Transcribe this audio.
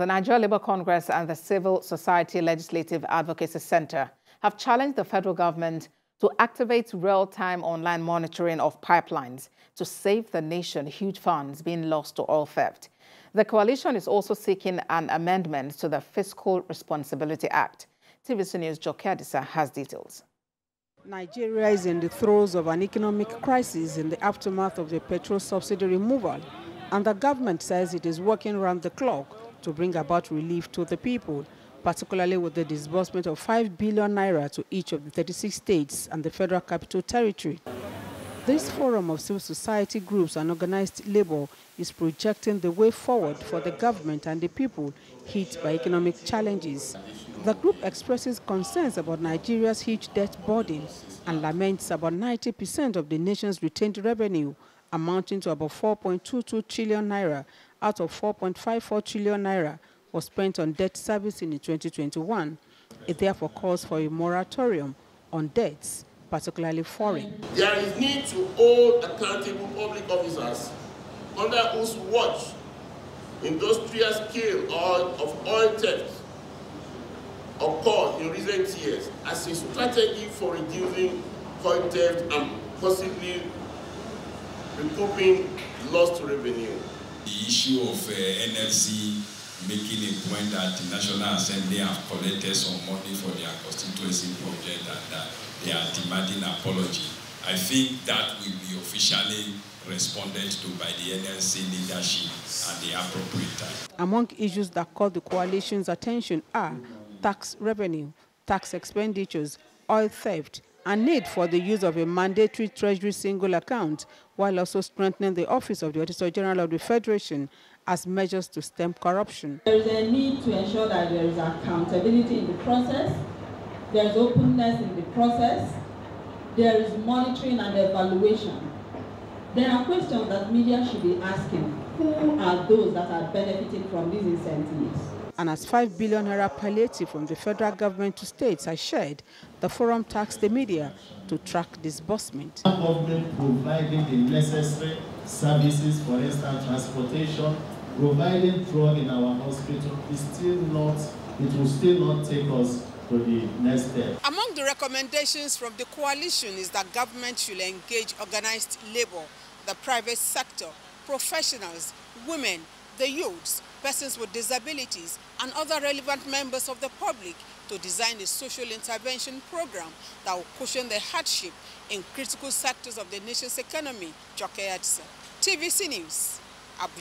The Nigeria Labour Congress and the Civil Society Legislative Advocacy Center have challenged the federal government to activate real-time online monitoring of pipelines to save the nation huge funds being lost to oil theft. The coalition is also seeking an amendment to the Fiscal Responsibility Act. TVC News Joke Adisa has details. Nigeria is in the throes of an economic crisis in the aftermath of the petrol subsidy removal, and the government says it is working round the clock to bring about relief to the people, particularly with the disbursement of 5 billion naira to each of the 36 states and the Federal Capital Territory. This forum of civil society groups and organized labor is projecting the way forward for the government and the people hit by economic challenges. The group expresses concerns about Nigeria's huge debt burden and laments about 90% of the nation's retained revenue, amounting to about 4.22 trillion naira out of 4.54 trillion naira, was spent on debt servicing in 2021. It therefore calls for a moratorium on debts particularly foreign. There is need to hold accountable public officers under whose watch industrial scale of oil theft occurred in recent years as a strategy for reducing oil theft and possibly recouping lost revenue. The issue of uh, NLC making a point that the National Assembly have collected some money for their constituency project and that they are demanding apology. I think that will be officially responded to by the NLC leadership at the appropriate time. Among issues that caught the coalition's attention are tax revenue, tax expenditures, oil theft, and need for the use of a mandatory treasury single account, while also strengthening the office of the Auditor General of the Federation as measures to stem corruption. There is a need to ensure that there is accountability in the process, there is openness in the process, there is monitoring and evaluation. There are questions that media should be asking. Who are those that are benefiting from these incentives? and as 5 billion naira palliative from the federal government to states are shared, the forum tasked the media to track disbursement. Government providing the necessary services, for instance, transportation, providing drug in our hospital is still not, it will still not take us to the next step. Among the recommendations from the coalition is that government should engage organized labor, the private sector, professionals, women, the youths, persons with disabilities, and other relevant members of the public to design a social intervention program that will cushion the hardship in critical sectors of the nation's economy, Joke TVC News, Abuja.